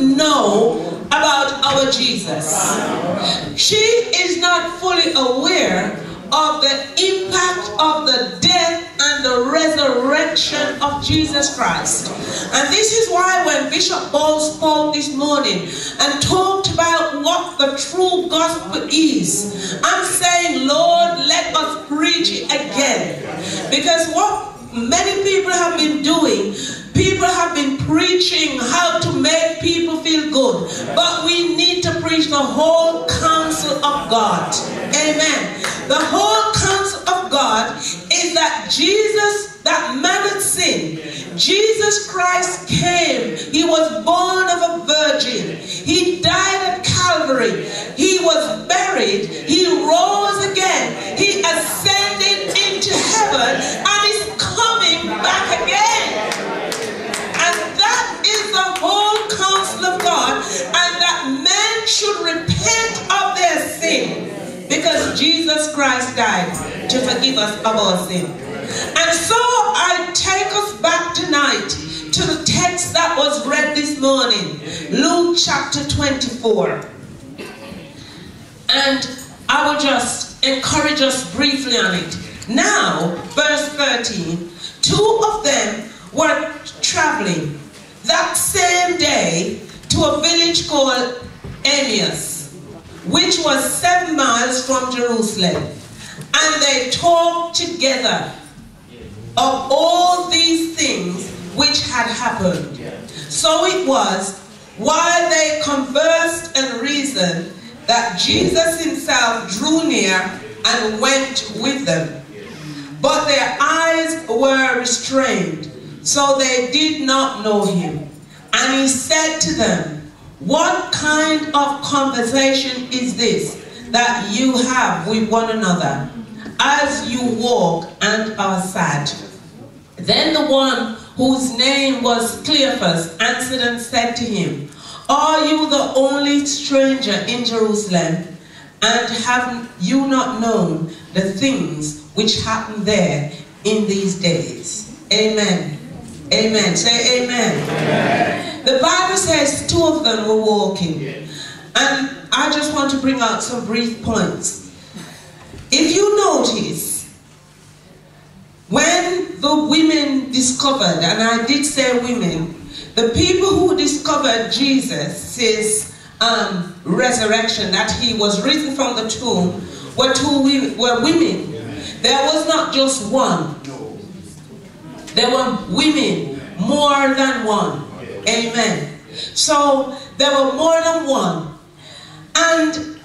know about our Jesus. She is not fully aware of the impact of the death and the resurrection of Jesus Christ. And this is why when Bishop Ball spoke this morning and talked about what the true gospel is, I'm saying, Lord, let us preach it again. Because what many people have been doing People have been preaching how to make people feel good. But we need to preach the whole counsel of God. Amen. The whole counsel of God is that Jesus, that man had sin, Jesus Christ came. He was born of a virgin. He died at Calvary. Jesus Christ died to forgive us of our sin. And so I take us back tonight to the text that was read this morning, Luke chapter 24. And I will just encourage us briefly on it. Now, verse 13, two of them were traveling that same day to a village called Emmaus, which was seven miles from Jerusalem. And they talked together of all these things which had happened. So it was, while they conversed and reasoned, that Jesus himself drew near and went with them. But their eyes were restrained so they did not know him. And he said to them, What kind of conversation is this that you have with one another as you walk and are sad? Then the one whose name was Cleophas answered and said to him, Are you the only stranger in Jerusalem? And have you not known the things which happen there in these days? Amen. Amen. Say amen. amen. The Bible says two of them were walking. And I just want to bring out some brief points. If you notice, when the women discovered, and I did say women, the people who discovered Jesus' um, resurrection, that he was risen from the tomb, were two were women. There was not just one. There were women, more than one. Amen. So there were more than one. And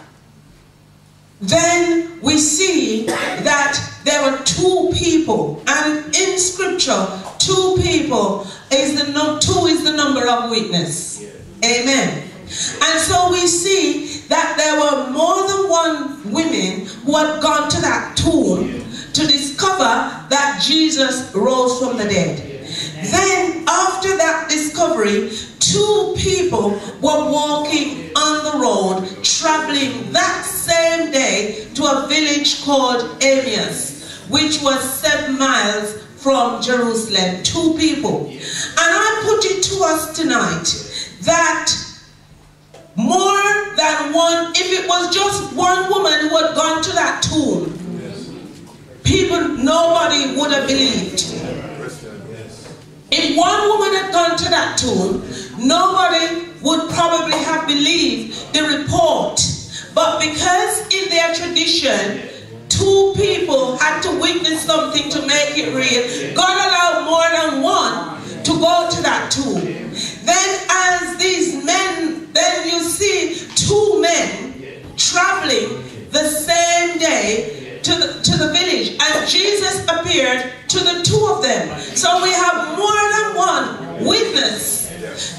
then we see that there were two people. And in scripture, two people is the no, two is the number of witness. Amen. And so we see that there were more than one women who had gone to that tomb to discover that Jesus rose from the dead. Then, after that discovery, two people were walking on the road, traveling that same day to a village called Emmaus, which was seven miles from Jerusalem. Two people. And I put it to us tonight that more than one, if it was just one woman who had gone to that tomb, people, nobody would have believed. If one woman had gone to that tomb, nobody would probably have believed the report. But because in their tradition, two people had to witness something to make it real, God allowed more than one to go to that tomb. Then as these men, then you see two men traveling the same day to the, to the village and Jesus appeared to the two of them. So we have more than one witness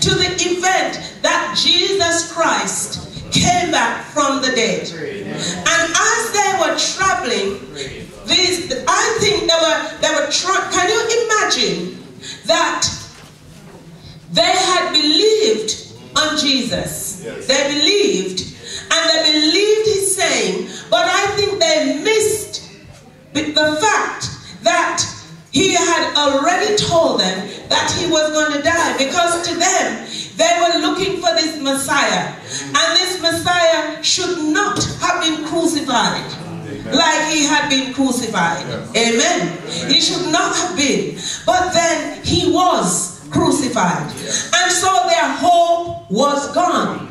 to the event that Jesus Christ came back from the dead. And as they were traveling, these I think they were they were can you imagine that they had believed on Jesus. They believed and they believed his saying, but I think they missed the fact that he had already told them that he was going to die because to them they were looking for this Messiah. And this Messiah should not have been crucified like he had been crucified. Amen. He should not have been. But then he was crucified. And so their hope was gone.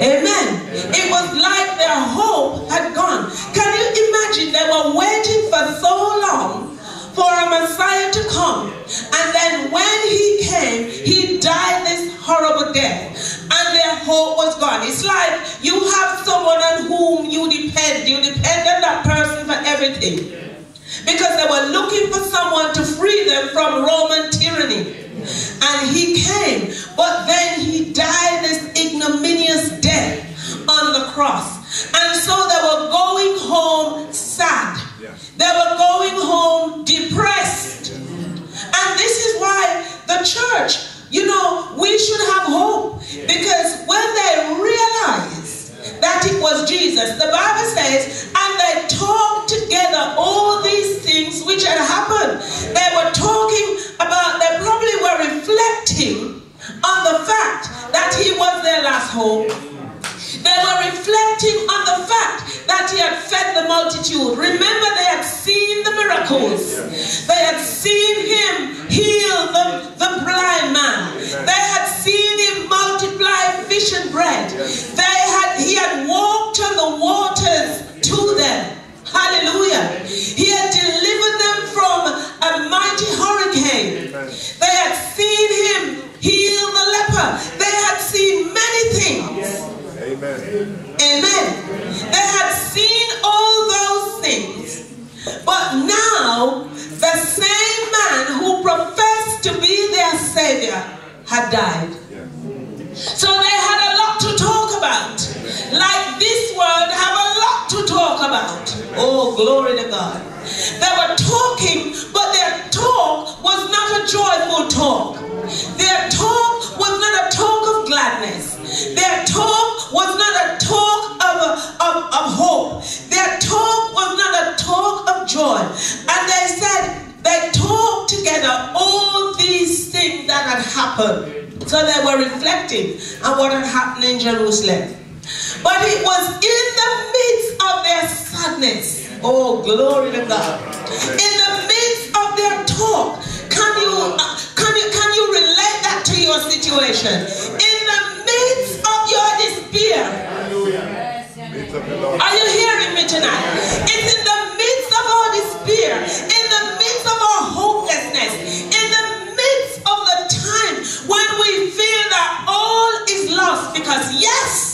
Amen. It was like their hope had gone. Can you imagine they were waiting for so long for a Messiah to come. And then when he came, he died this horrible death. And their hope was gone. It's like you have someone on whom you depend. You depend on that person for everything. Because they were looking for someone to free them from Roman tyranny. And he came, but then he died this on the cross. And so they were going home sad. They were going home depressed. And this is why the church, you know, we should have hope. Because when they realized that it was Jesus, the Bible says, and they talked together all these things which had happened. They were talking about, they probably were reflecting on the fact that he was their last hope they were reflecting on the fact that he had fed the multitude. Remember, they had seen the miracles. They had seen him heal the, the blind man. They had seen him multiply fish and bread. They about. Oh, glory to God. They were talking, but their talk was not a joyful talk. Their talk was not a talk of gladness. Their talk was not a talk of, of, of hope. Their talk was not a talk of joy. And they said, they talked together all these things that had happened. So they were reflecting on what had happened in Jerusalem. But it was in the midst of their sadness. Oh, glory to God. In the midst of their talk. Can you, uh, can you, can you relate that to your situation? In the midst of your despair. Are you hearing me tonight? It's in the midst of our despair, in the midst of our hopelessness, in the midst of the time when we feel that all is lost. Because yes,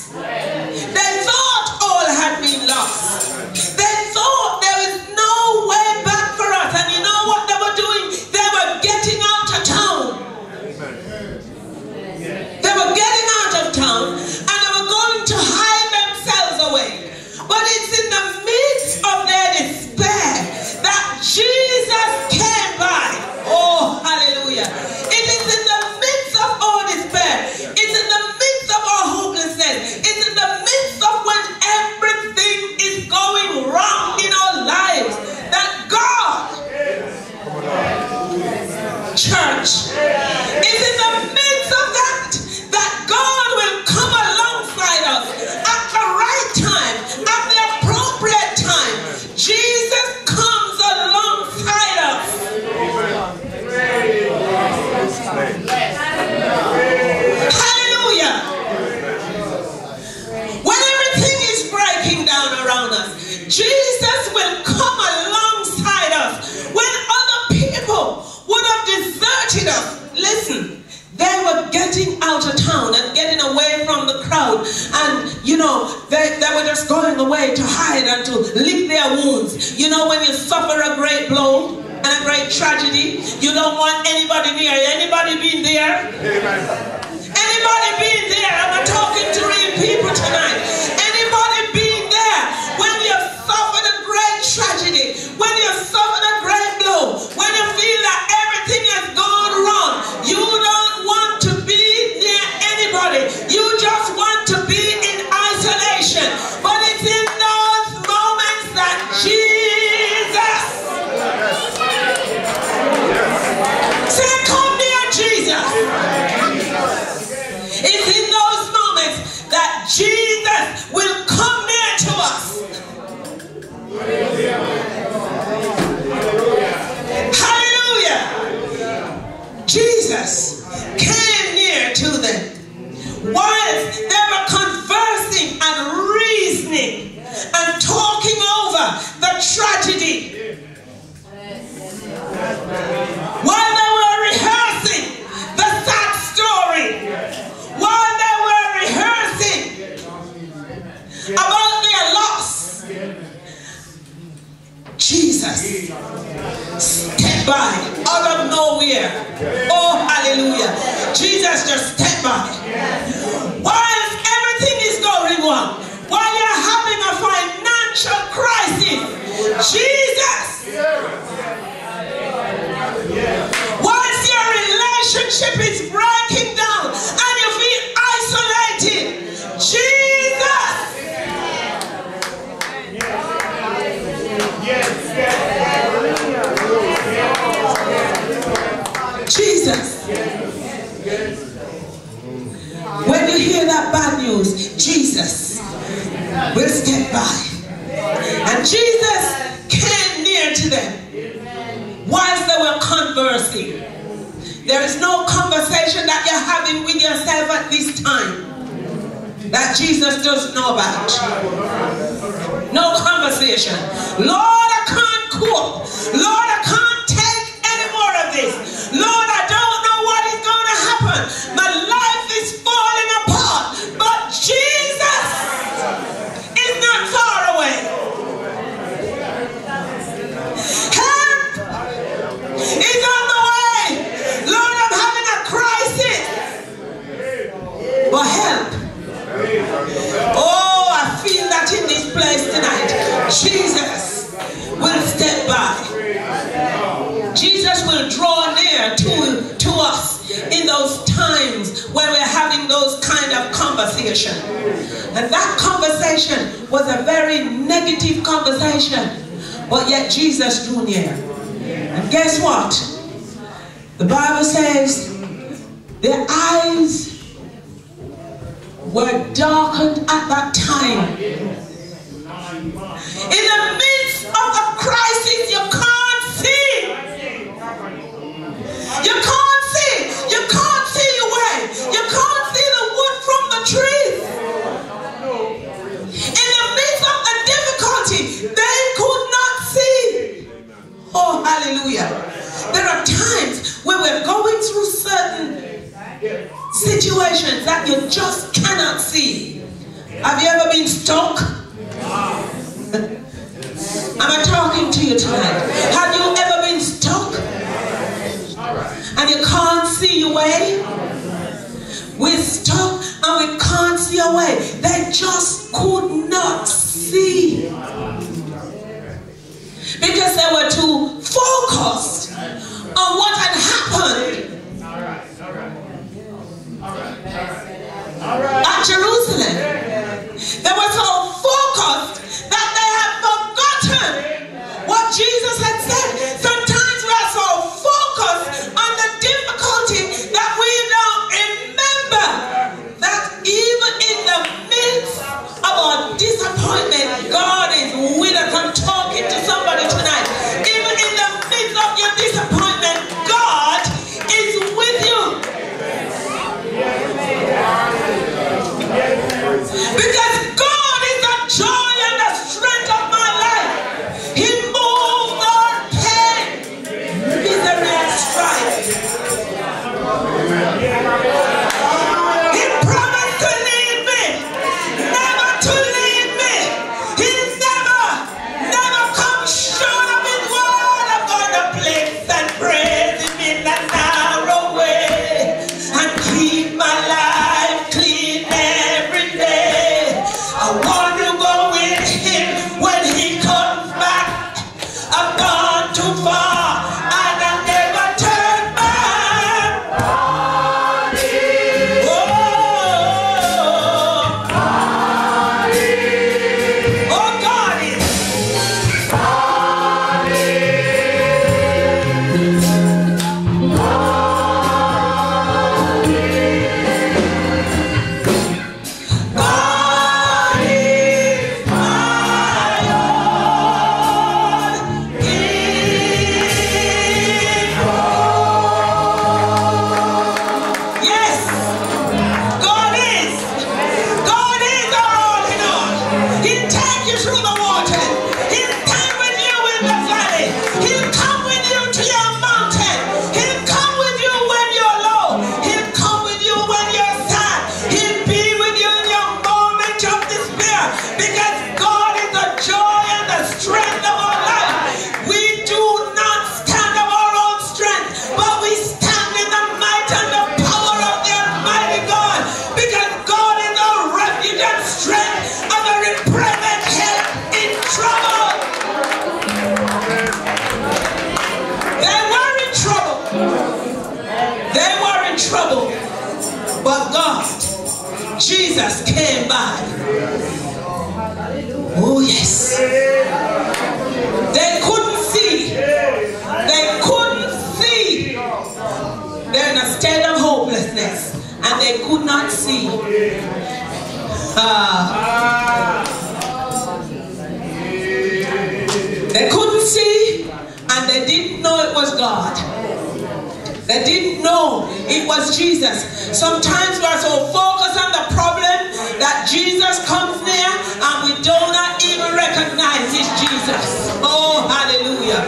going away to hide and to lick their wounds. You know, when you suffer a great blow, and a great tragedy. You don't want anybody near. Anybody been there? Anybody been there? I'm talking to real people tonight. Anybody tragedy. While they were rehearsing the sad story, while they were rehearsing about their loss, Jesus stepped by out of nowhere. Oh, hallelujah. Jesus just stepped by. While everything is going on, while you're having a financial crisis, Jesus. Once your relationship is breaking down and you feel isolated, Jesus. Jesus. When you hear that bad news, Jesus will step by. And Jesus came near to them whilst they were conversing. There is no conversation that you're having with yourself at this time Jesus doesn't know about. No conversation. Lord, I can't cope. Lord, I can't take any more of this. Lord, I don't know what is going to happen. My life is falling apart. But Jesus is not far away. Help is on the way. Lord, I'm having a crisis. But help. Oh, I feel that in this place tonight. Jesus will step by. Jesus will draw near to, to us in those times when we're having those kind of conversation. And that conversation was a very negative conversation. But yet Jesus drew near. And guess what? The Bible says their eyes were darkened at that time. In the midst of a crisis, you can't see. You can't see. You can't see your way. You can't see the wood from the trees. In the midst of a difficulty, they could not see. Oh, hallelujah. There are times where we're going through certain situations that you just cannot see. Have you ever been stuck? Am I talking to you tonight? Have you ever been stuck? And you can't see your way? We're stuck and we can't see our way. They just could not see. Because they were too focused on what had happened at Jerusalem. trouble. But God, Jesus came by. Oh, yes. They couldn't see. They couldn't see. They're in a state of hopelessness. And they could not see. Uh, they couldn't see. And they didn't know it was God. They didn't know it was Jesus. Sometimes we are so focused on the problem that Jesus comes near and we do not even recognize it's Jesus. Oh, hallelujah.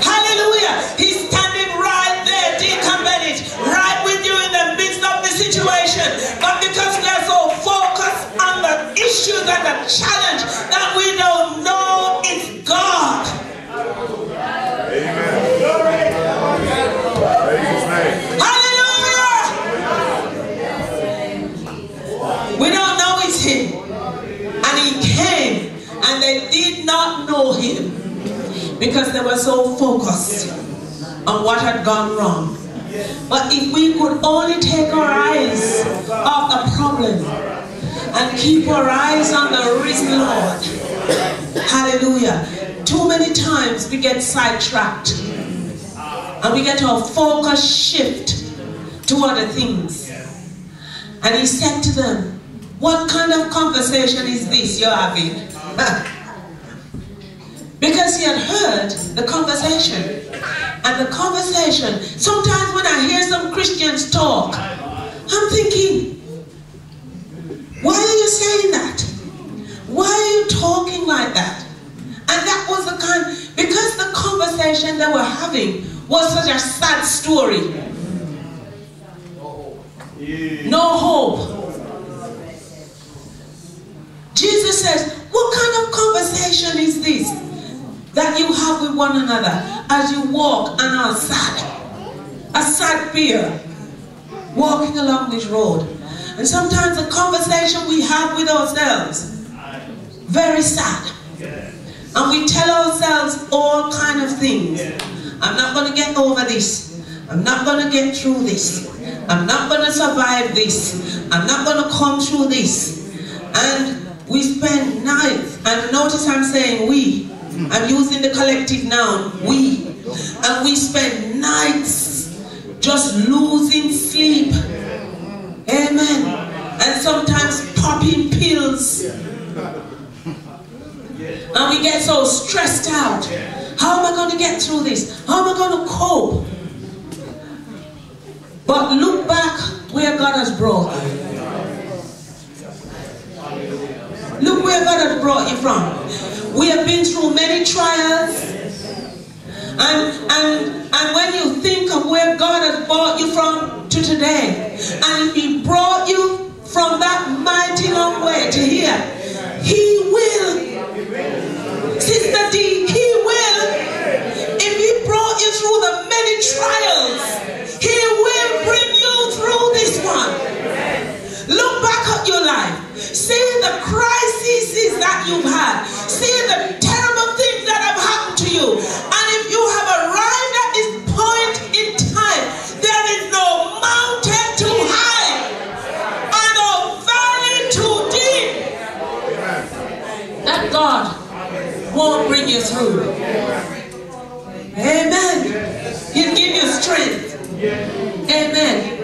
Hallelujah. He's standing right there, Deacon Bennett, right with you in the midst of the situation. But because we are so focused on the issues and the challenge that we don't know it's God. We don't know it's him. And he came and they did not know him because they were so focused on what had gone wrong. But if we could only take our eyes off the problem and keep our eyes on the risen Lord. Hallelujah. Too many times we get sidetracked and we get our focus shift to other things. And he said to them, what kind of conversation is this you're having? because he had heard the conversation. And the conversation, sometimes when I hear some Christians talk, I'm thinking, why are you saying that? Why are you talking like that? And that was the kind, because the conversation they were having was such a sad story. No hope. Jesus says, what kind of conversation is this that you have with one another as you walk and are sad? A sad pair walking along this road. And sometimes the conversation we have with ourselves, very sad. And we tell ourselves all kind of things. I'm not going to get over this. I'm not going to get through this. I'm not going to survive this. I'm not going to come through this. And we spend nights, and notice I'm saying we. I'm using the collective noun, we. And we spend nights just losing sleep. Amen. And sometimes popping pills. And we get so stressed out. How am I going to get through this? How am I going to cope? But look back where God has brought you. Look where God has brought you from. We have been through many trials. And, and, and when you think of where God has brought you from to today, and if He brought you from that mighty long way to here, He will. Sister D, He will. If He brought you through the many trials, He will bring you through this one. Look back at your life. See the crises that you've had. See the terrible things that have happened to you. And if you have arrived at this point in time, there is no mountain too high and no valley too deep that God won't bring you through. Amen. He'll give you strength. Amen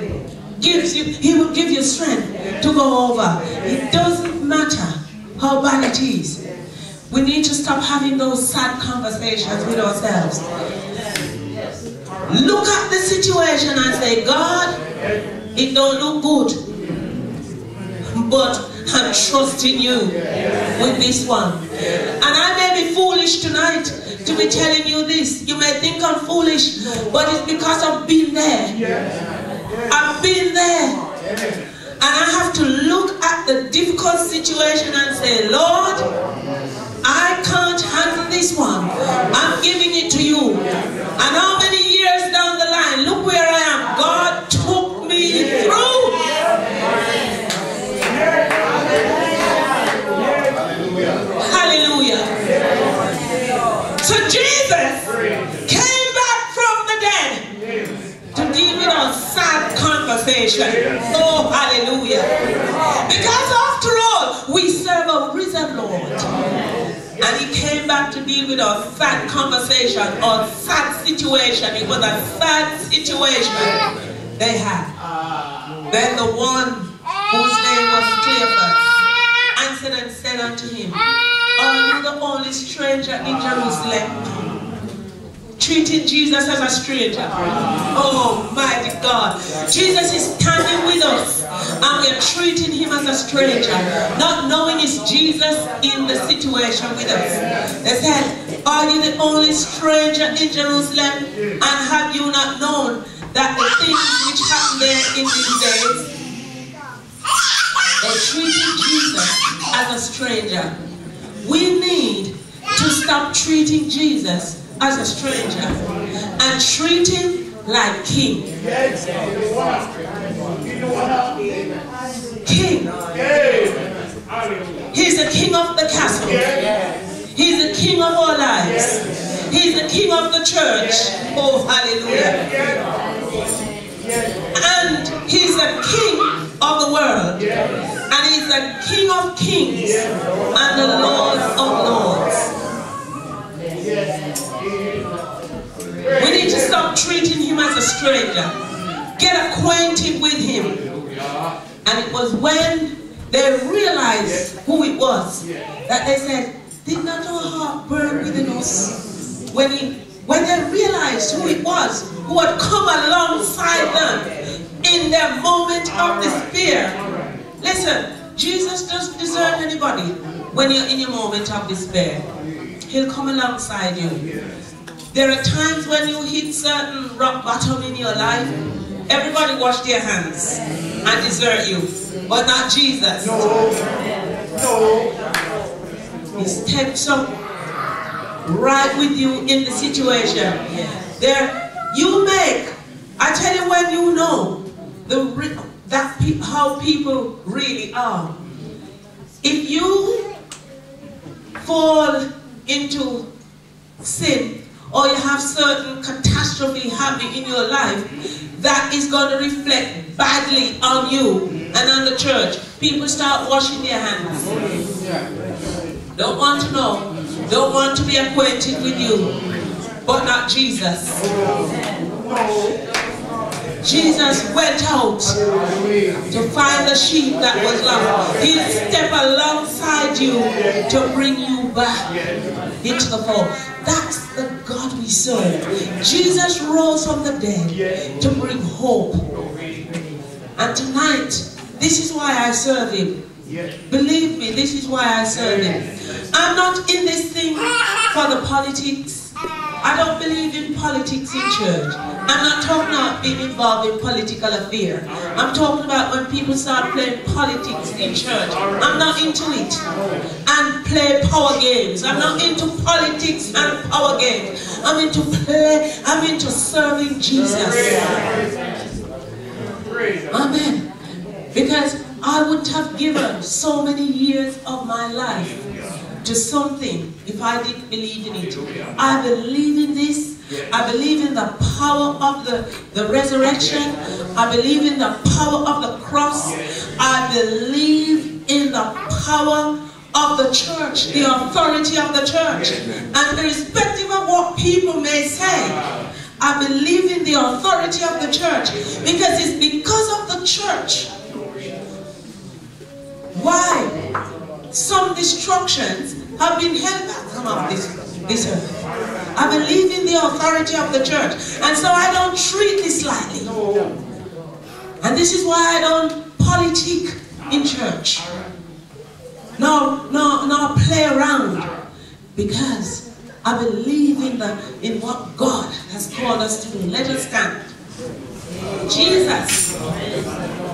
gives you, he will give you strength to go over. It doesn't matter how bad it is. We need to stop having those sad conversations with ourselves. Look at the situation and say, God, it don't look good. But I'm trusting you with this one. And I may be foolish tonight to be telling you this. You may think I'm foolish, but it's because I've been there. I've been there. And I have to look at the difficult situation and say, Lord, I can't handle this one. I'm giving it to you. And how many years down the line, look where I am. God took me through. Hallelujah. So Jesus came back from the dead to deal with our sad conversation. Oh, hallelujah. Because after all, we serve a risen Lord. And he came back to deal with our sad conversation, our sad situation. It was a sad situation they had. Then the one whose name was Cleophas answered and said unto him, Are you the only stranger in Jerusalem? Treating Jesus as a stranger. Oh, mighty God. Jesus is standing with us and we're treating him as a stranger, not knowing it's Jesus in the situation with us. They said, Are you the only stranger in Jerusalem? And have you not known that the things which happen there in these days? They treated Jesus as a stranger. We need to stop treating Jesus as a stranger and treat him like king. King. He's the king of the castle. He's the king of our lives. He's the king of the church. Oh, hallelujah. And he's the king of the world. And he's the king of kings a stranger. Get acquainted with him. And it was when they realized who it was that they said, did not our heart burn within us? When, he, when they realized who it was who had come alongside them in their moment of despair. Listen, Jesus doesn't desert anybody when you're in your moment of despair. He'll come alongside you. There are times when you hit certain rock bottom in your life, everybody wash their hands and desert you, but not Jesus. No. No. He steps up right with you in the situation. There, you make. I tell you when you know the that how people really are. If you fall into sin or you have certain catastrophe happening in your life that is going to reflect badly on you and on the church, people start washing their hands. Don't want to know. Don't want to be acquainted with you. But not Jesus. Jesus went out to find the sheep that was lost. He stepped alongside you to bring you back into the fold. That's the God we serve. Jesus rose from the dead to bring hope. And tonight, this is why I serve him. Believe me, this is why I serve him. I'm not in this thing for the politics. I don't believe in politics in church. I'm not talking about being involved in political affairs. I'm talking about when people start playing politics in church. I'm not into it. And play power games. I'm not into politics and power games. I'm into play, I'm into serving Jesus. Amen. Because I wouldn't have given so many years of my life to something if I didn't believe in it. I believe in this. I believe in the power of the, the resurrection. I believe in the power of the cross. I believe in the power of the church, the authority of the church. And irrespective of what people may say, I believe in the authority of the church because it's because of the church. Why? some destructions have been held back from this, this earth. I believe in the authority of the church. And so I don't treat this lightly. And this is why I don't politic in church. No, no, no play around. Because I believe in the in what God has called us to do. Let us stand. Jesus.